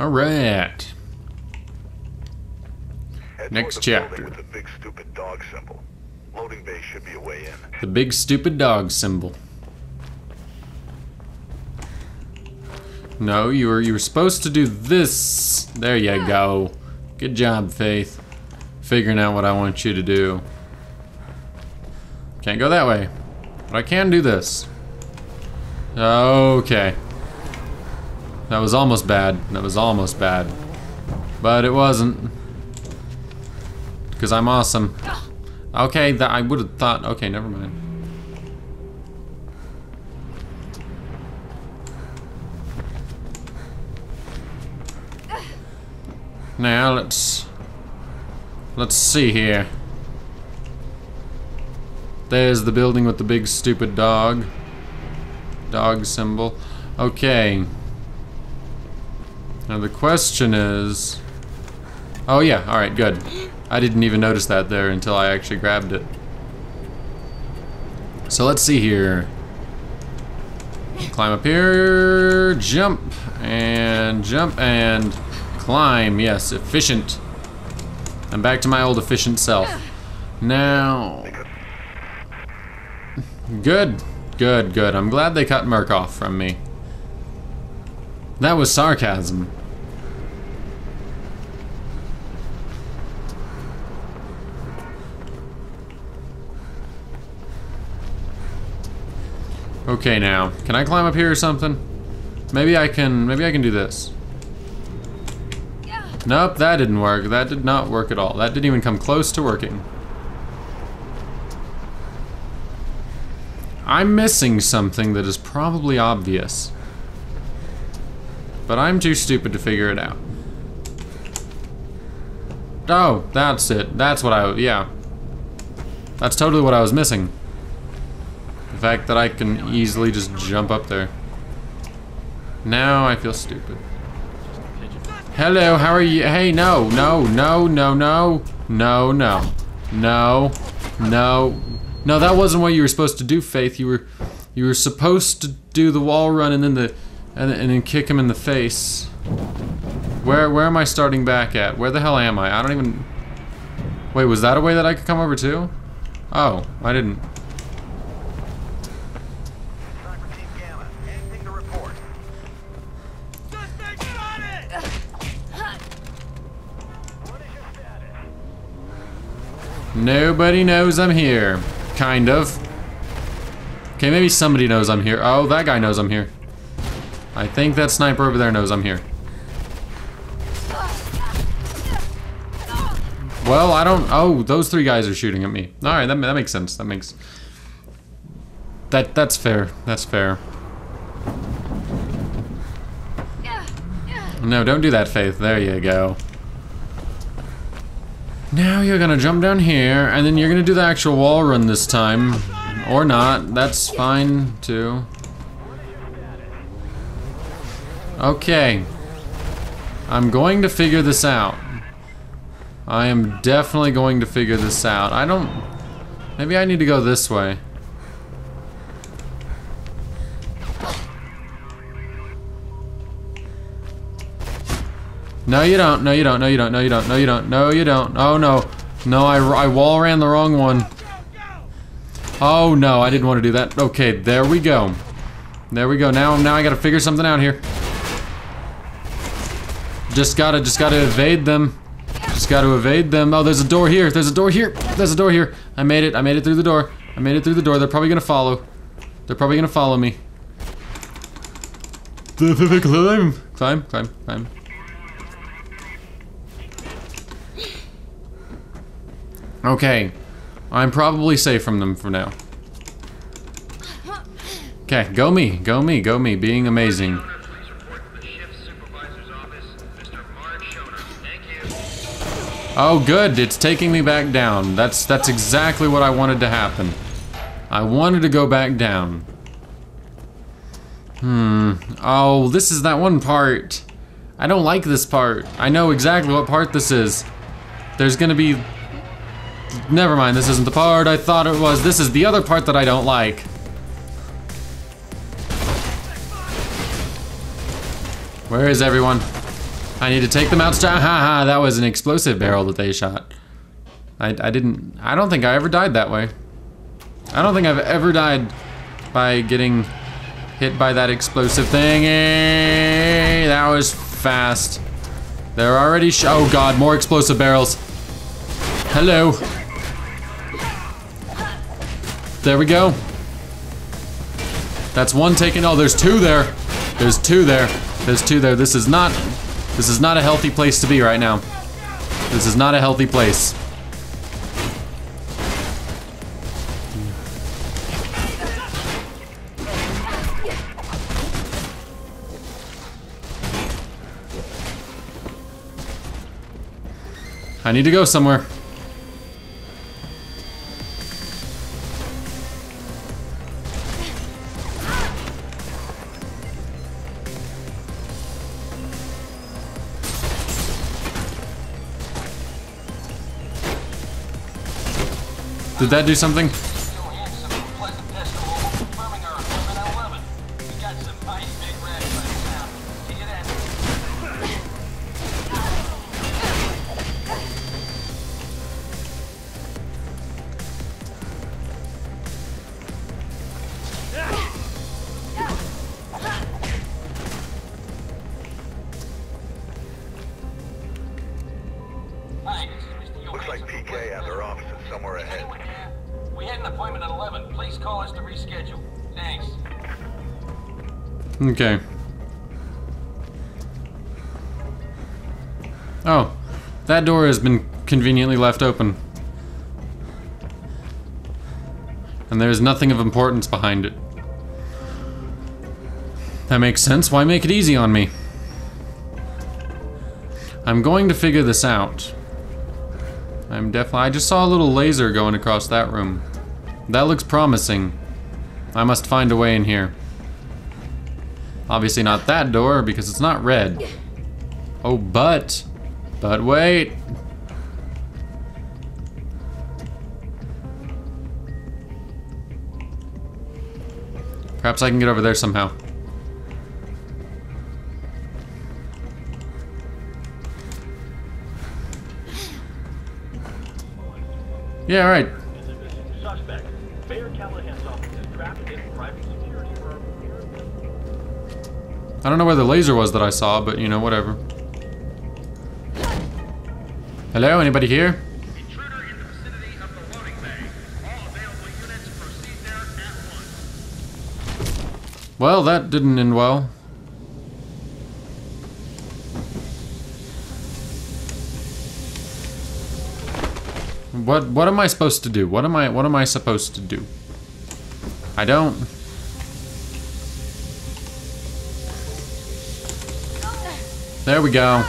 All right. Head Next chapter. The big stupid dog symbol. Loading bay should be a way in. The big stupid dog symbol. No, you were you were supposed to do this. There you go. Good job, Faith. Figuring out what I want you to do. Can't go that way. But I can do this. Okay. That was almost bad. That was almost bad. But it wasn't. Because I'm awesome. Okay, that I would have thought. Okay, never mind. Now let's let's see here. There's the building with the big stupid dog. Dog symbol. Okay. Now the question is Oh yeah, alright, good. I didn't even notice that there until I actually grabbed it. So let's see here. Climb up here, jump, and jump, and climb. Yes, efficient. I'm back to my old efficient self. Now... Good, good, good. I'm glad they cut Merc off from me. That was sarcasm. Okay now, can I climb up here or something? Maybe I can, maybe I can do this. Nope, that didn't work. That did not work at all. That didn't even come close to working. I'm missing something that is probably obvious. But I'm too stupid to figure it out. Oh, that's it. That's what I, yeah. That's totally what I was missing. The fact that I can easily just jump up there. Now I feel stupid. Hello, how are you? Hey, no, no, no, no, no, no, no, no, no. No, that wasn't what you were supposed to do, Faith. You were, you were supposed to do the wall run and then the, and, and then kick him in the face. Where, where am I starting back at? Where the hell am I? I don't even. Wait, was that a way that I could come over too? Oh, I didn't. Nobody knows I'm here. Kind of. Okay, maybe somebody knows I'm here. Oh, that guy knows I'm here. I think that sniper over there knows I'm here. Well, I don't... Oh, those three guys are shooting at me. Alright, that, that makes sense. That makes... That That's fair. That's fair. No, don't do that, Faith. There you go. Now you're gonna jump down here, and then you're gonna do the actual wall run this time. Or not. That's fine, too. Okay. I'm going to figure this out. I am definitely going to figure this out. I don't... Maybe I need to go this way. No, you don't. No, you don't. No, you don't. No, you don't. No, you don't. No, you don't. Oh, no. No, I, I wall ran the wrong one. Oh, no. I didn't want to do that. Okay, there we go. There we go. Now, now I gotta figure something out here. Just gotta, just gotta evade them. Just gotta evade them. Oh, there's a door here. There's a door here. There's a door here. I made it. I made it through the door. I made it through the door. They're probably gonna follow. They're probably gonna follow me. Climb! Climb. Climb, climb, Okay. I'm probably safe from them for now. Okay, go me, go me, go me, being amazing. Oh good, it's taking me back down. That's that's exactly what I wanted to happen. I wanted to go back down. Hmm. Oh, this is that one part. I don't like this part. I know exactly what part this is. There's gonna be... Never mind, this isn't the part I thought it was. This is the other part that I don't like. Where is everyone? I need to take them out. Ha ha ha! That was an explosive barrel that they shot. I, I didn't. I don't think I ever died that way. I don't think I've ever died by getting hit by that explosive thing. That was fast. They're already. Oh god! More explosive barrels. Hello. There we go. That's one taken. Oh, there's two there. There's two there. There's two there. This is not. This is not a healthy place to be right now. This is not a healthy place. I need to go somewhere. Did that do something? Okay. Oh, that door has been conveniently left open. And there's nothing of importance behind it. That makes sense. Why make it easy on me? I'm going to figure this out. I'm definitely. I just saw a little laser going across that room. That looks promising. I must find a way in here. Obviously not that door because it's not red. Oh, but. But wait. Perhaps I can get over there somehow. Yeah, all right. I don't know where the laser was that I saw, but you know, whatever. Hello, anybody here? Intruder in the vicinity of the loading bay. All available units proceed there at once. Well, that didn't end well. What what am I supposed to do? What am I what am I supposed to do? I don't There we go.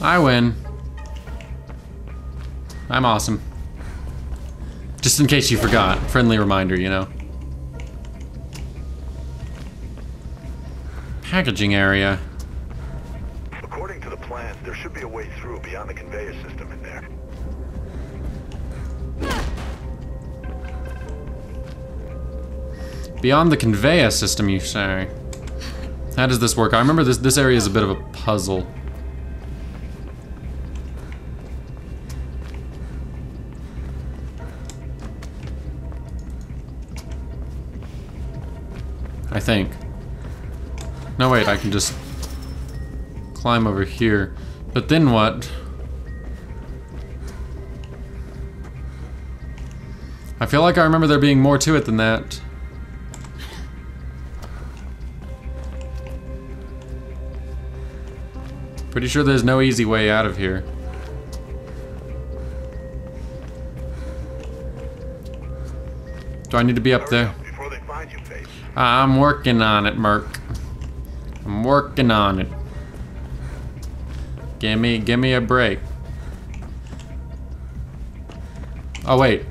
I win. I'm awesome. Just in case you forgot. Friendly reminder, you know. Packaging area. According to the plans, there should be a way through beyond the conveyor system in there. Beyond the conveyor system, you say? How does this work? I remember this this area is a bit of a puzzle. I think. No, wait, I can just climb over here. But then what? I feel like I remember there being more to it than that. Pretty sure there's no easy way out of here. Do I need to be up there? up before they find you, Faith. Ah, I'm working on it, Merc. I'm working on it. Give me, give me a break. Oh wait.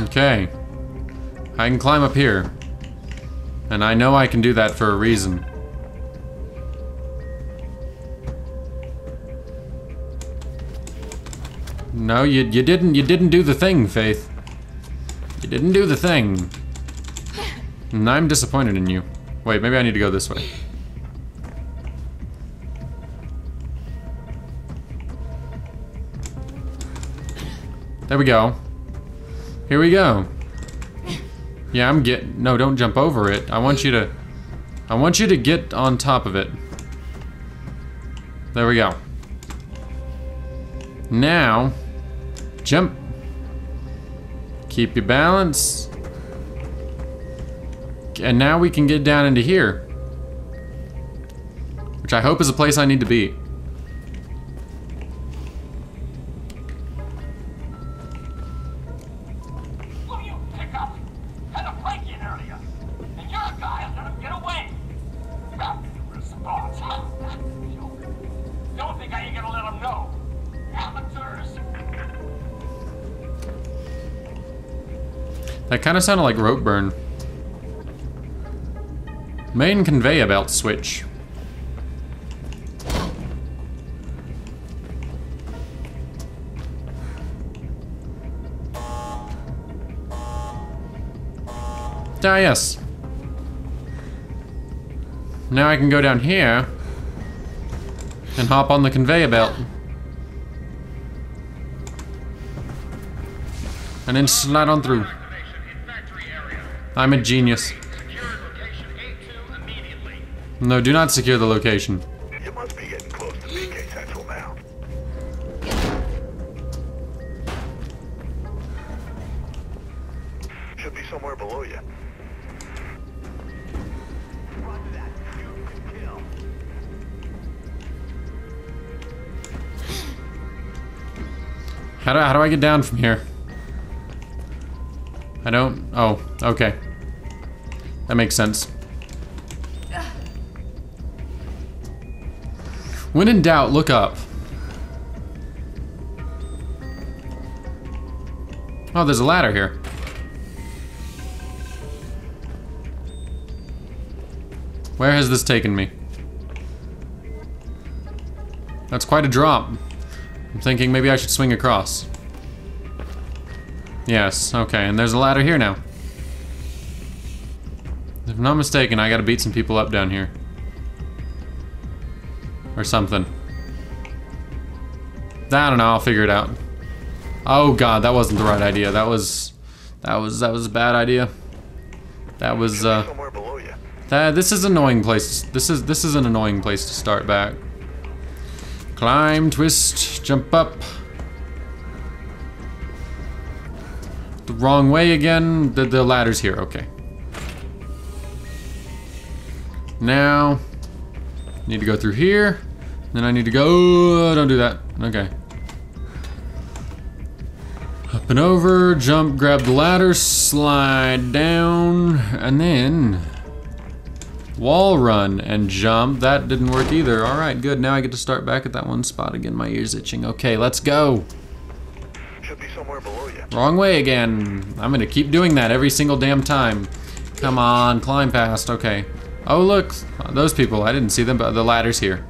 Okay. I can climb up here. And I know I can do that for a reason. No, you you didn't you didn't do the thing, Faith. You didn't do the thing. And I'm disappointed in you. Wait, maybe I need to go this way. There we go. Here we go. Yeah, I'm getting... No, don't jump over it. I want you to. I want you to get on top of it. There we go. Now, jump. Keep your balance. And now we can get down into here. Which I hope is a place I need to be. That kind of sounded like rope burn. Main conveyor belt switch. Ah, yes. Now I can go down here and hop on the conveyor belt. And then slide on through. I'm a genius. Secure location A2 immediately. No, do not secure the location. You must be getting close to PK Central now. Should be somewhere below you. How do, how do I get down from here? I don't... Oh, okay. That makes sense. When in doubt, look up. Oh, there's a ladder here. Where has this taken me? That's quite a drop. I'm thinking maybe I should swing across. Yes, okay, and there's a ladder here now. I'm not mistaken, I gotta beat some people up down here. Or something. I don't know, I'll figure it out. Oh god, that wasn't the right idea. That was... That was... That was a bad idea. That was, uh... Somewhere below you. That, this is an annoying place. This is this is an annoying place to start back. Climb, twist, jump up. The wrong way again. The, the ladder's here. Okay. Now, need to go through here. Then I need to go. Oh, don't do that. Okay. Up and over, jump, grab the ladder, slide down, and then Wall run and jump. That didn't work either. All right, good. Now I get to start back at that one spot again. My ear's itching. Okay, let's go. Should be somewhere below you. Wrong way again. I'm gonna keep doing that every single damn time. Come on, climb past. Okay. Oh, look. Those people. I didn't see them, but the ladder's here.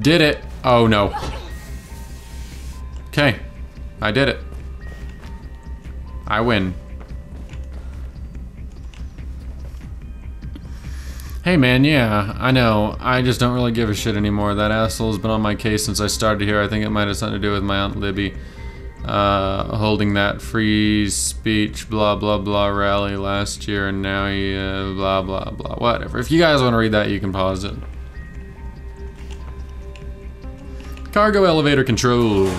Did it. Oh, no. Okay. I did it. I win. Hey man, yeah, I know. I just don't really give a shit anymore. That asshole's been on my case since I started here. I think it might have something to do with my Aunt Libby uh, holding that free speech blah blah blah rally last year, and now he uh, blah blah blah. Whatever. If you guys want to read that, you can pause it. Cargo elevator control.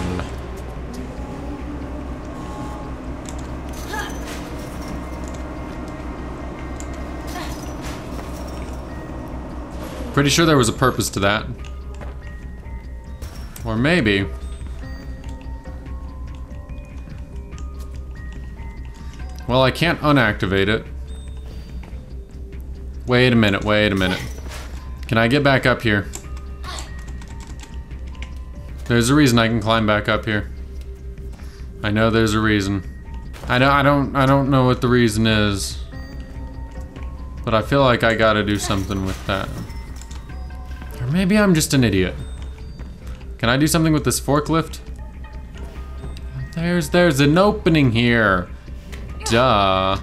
Pretty sure there was a purpose to that. Or maybe... Well, I can't unactivate it. Wait a minute, wait a minute. Can I get back up here? There's a reason I can climb back up here. I know there's a reason. I don't I don't I don't know what the reason is. But I feel like I gotta do something with that. Or maybe I'm just an idiot. Can I do something with this forklift? There's there's an opening here. Duh.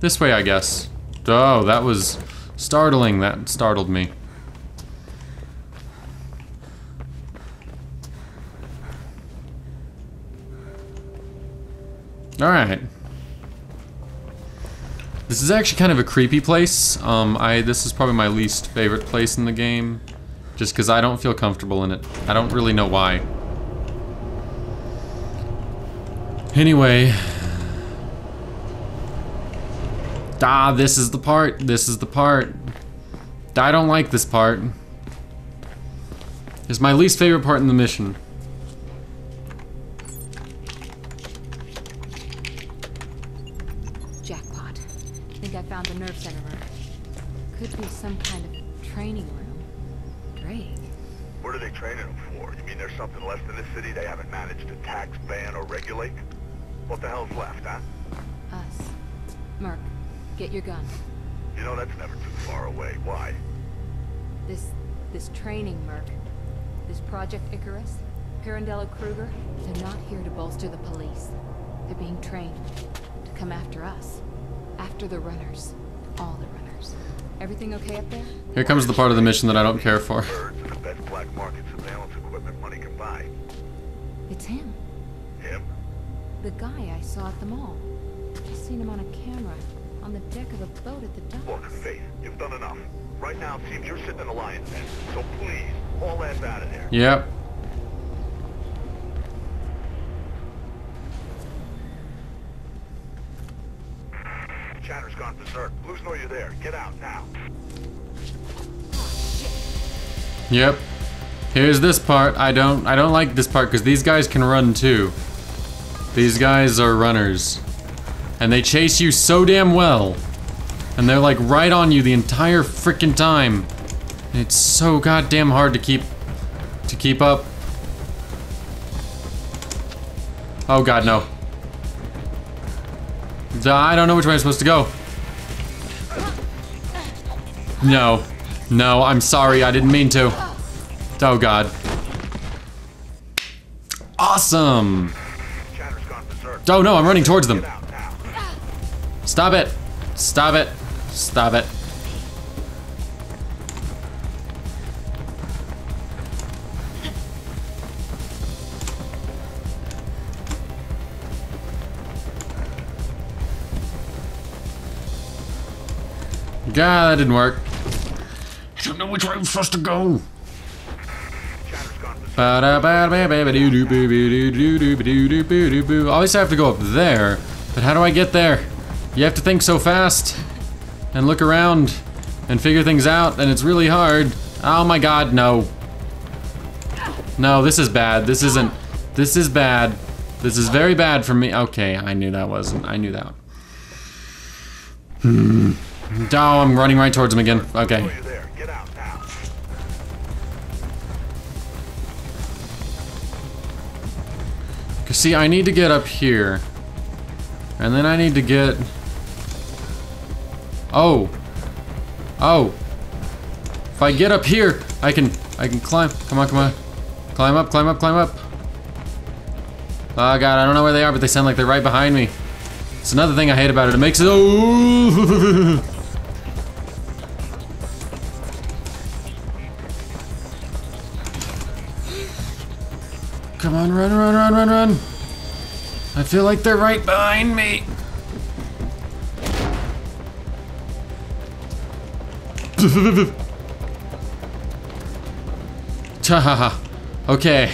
This way, I guess. Oh, that was startling. That startled me. Alright. This is actually kind of a creepy place. Um, I this is probably my least favorite place in the game. Just because I don't feel comfortable in it. I don't really know why. Anyway. Ah, this is the part. This is the part. I don't like this part. It's my least favorite part in the mission. Jackpot. I Think I found the nerve center room. Could be some kind of training room. Great. What are they training them for? You mean there's something left in this city they haven't managed to tax, ban, or regulate? What the hell's left, huh? Us. Merc, get your gun. You know that's never too far away. Why? This, this training, Merc. This Project Icarus, Pirandello Kruger, they're not here to bolster the police. They're being trained to come after us. After the runners. All the runners. Everything okay up there? Here comes the part of the mission that I don't care for. The best black market surveillance equipment money can buy. It's him. Him? The guy I saw at the mall. I just seen him on a camera. On the deck of a boat at the dock. Look. Faith, you've done enough. Right now, it seems you're sitting in the lion's den. So please, haul ass out of there. Yep. Chatter's gone berserk. Blues know you're there. Get out now. Yep. Here's this part. I don't I don't like this part because these guys can run too. These guys are runners. And they chase you so damn well. And they're like right on you the entire freaking time. And it's so goddamn hard to keep to keep up. Oh god, no. I don't know which way I'm supposed to go. No. No, I'm sorry, I didn't mean to. Oh god. Awesome! Chatter's gone berserk. Oh no, I'm running towards them. Get out now. Stop it! Stop it! Stop it. God, that didn't work. I don't know which way I'm supposed to go. Chatter's gone berserk. Ba-da-ba-ba-ba-ba-doo-doo-boo-doo-doo-boo-doo-boo-doo-boo. Always have to go up there, but how do I get there? You have to think so fast and look around and figure things out, and it's really hard. Oh my god, no. No, this is bad. This isn't. This is bad. This is very bad for me. Okay, I knew that wasn't. I knew that. Hmm. Oh, I'm running right towards him again. Okay. See, I need to get up here. And then I need to get... Oh. Oh. If I get up here, I can, I can climb. Come on, come on. Climb up, climb up, climb up. Oh god, I don't know where they are, but they sound like they're right behind me. It's another thing I hate about it. It makes it, oh. Come on, run, run, run, run, run. I feel like they're right behind me. Okay,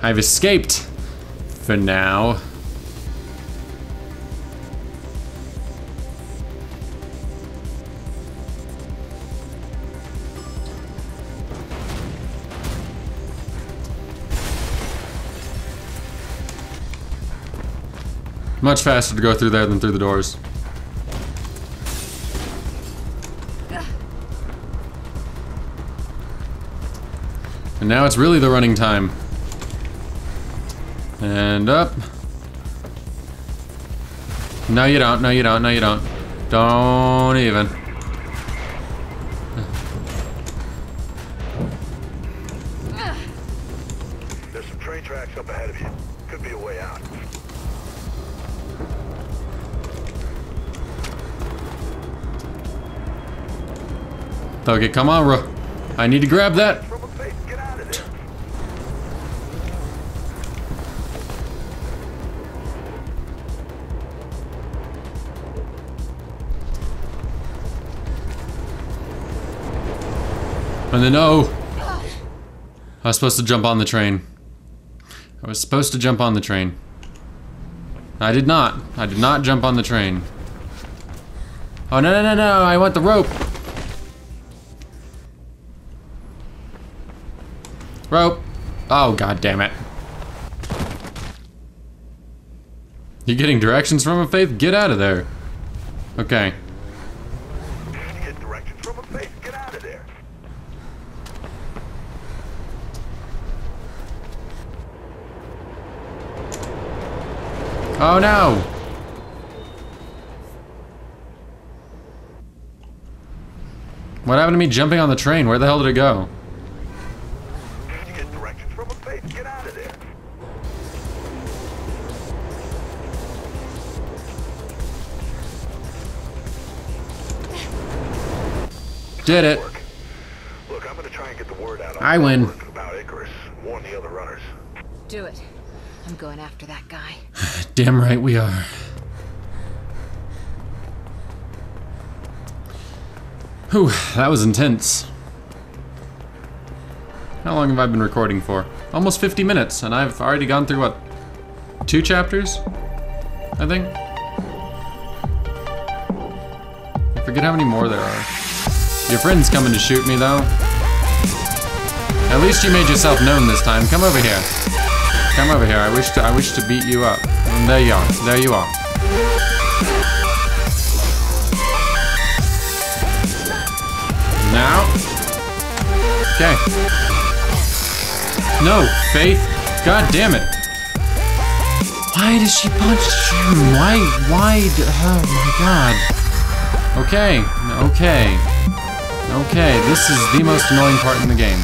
I've escaped. For now. Much faster to go through there than through the doors. And now it's really the running time. And up. No, you don't. No, you don't. No, you don't. Don't even. There's some train tracks up ahead of you. Could be a way out. Okay, come on, bro. I need to grab that. And then, oh. I was supposed to jump on the train. I was supposed to jump on the train. I did not. I did not jump on the train. Oh, no, no, no, no. I want the rope. Rope. Oh, god damn it. You getting directions from a faith? Get out of there. Okay. You get directions from a face, get out of there. Oh no! What happened to me jumping on the train? Where the hell did it go? You get directions from a face, get out of there. Did it. Look, I'm gonna try and get the word out I win. About Icarus. Warn the other runners. Do it. I'm going after that guy. Damn right we are. Whew, that was intense. How long have I been recording for? Almost 50 minutes, and I've already gone through what? Two chapters? I think? I forget how many more there are. Your friend's coming to shoot me, though. At least you made yourself known this time. Come over here. Come over here. I wish to I wish to beat you up. And there you are. There you are. Now. Okay. No, Faith. God damn it. Why does she punch him? Why? Why? Oh my god. Okay. Okay. Okay. This is the most annoying part in the game.